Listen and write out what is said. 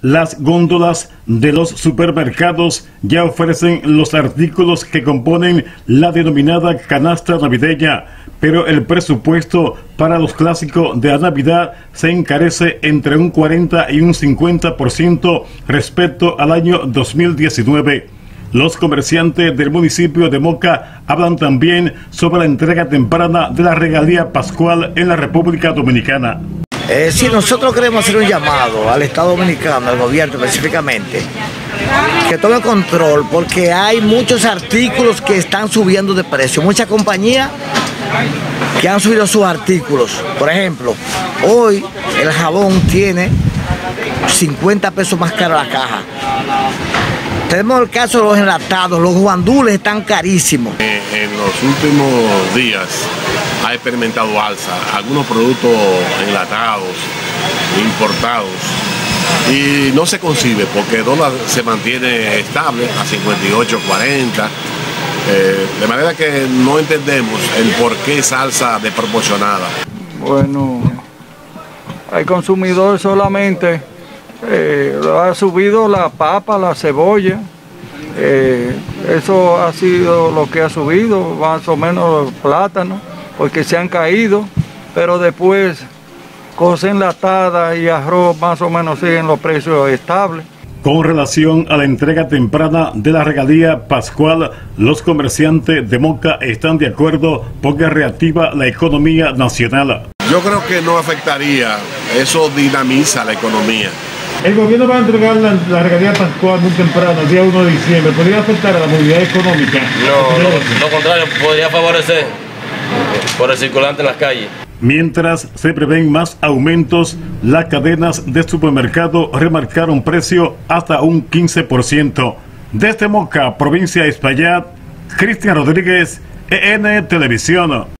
Las góndolas de los supermercados ya ofrecen los artículos que componen la denominada canasta navideña, pero el presupuesto para los clásicos de la Navidad se encarece entre un 40 y un 50% respecto al año 2019. Los comerciantes del municipio de Moca hablan también sobre la entrega temprana de la regalía pascual en la República Dominicana. Eh, sí, nosotros queremos hacer un llamado al Estado Dominicano, al gobierno específicamente, que tome control porque hay muchos artículos que están subiendo de precio. Muchas compañías que han subido sus artículos. Por ejemplo, hoy el jabón tiene 50 pesos más caro la caja. Tenemos el caso de los enlatados, los guandules están carísimos. Eh, en los últimos días ha experimentado alza, algunos productos enlatados, importados, y no se concibe porque el dólar se mantiene estable a 58, 40. Eh, de manera que no entendemos el por qué esa alza desproporcionada. Bueno, hay consumidores solamente eh, ha subido la papa, la cebolla, eh, eso ha sido lo que ha subido, más o menos los plátanos, porque se han caído, pero después cosas enlatadas y arroz más o menos siguen los precios estables. Con relación a la entrega temprana de la regalía pascual, los comerciantes de Moca están de acuerdo porque reactiva la economía nacional. Yo creo que no afectaría, eso dinamiza la economía. El gobierno va a entregar la, regalía pascual muy temprano, el día 1 de diciembre. ¿Podría afectar a la movilidad económica? No, no, lo contrario, podría favorecer por el circulante en las calles. Mientras se prevén más aumentos, las cadenas de supermercado remarcaron precio hasta un 15%. Desde Moca, provincia de Espaillat, Cristian Rodríguez, EN Televisión.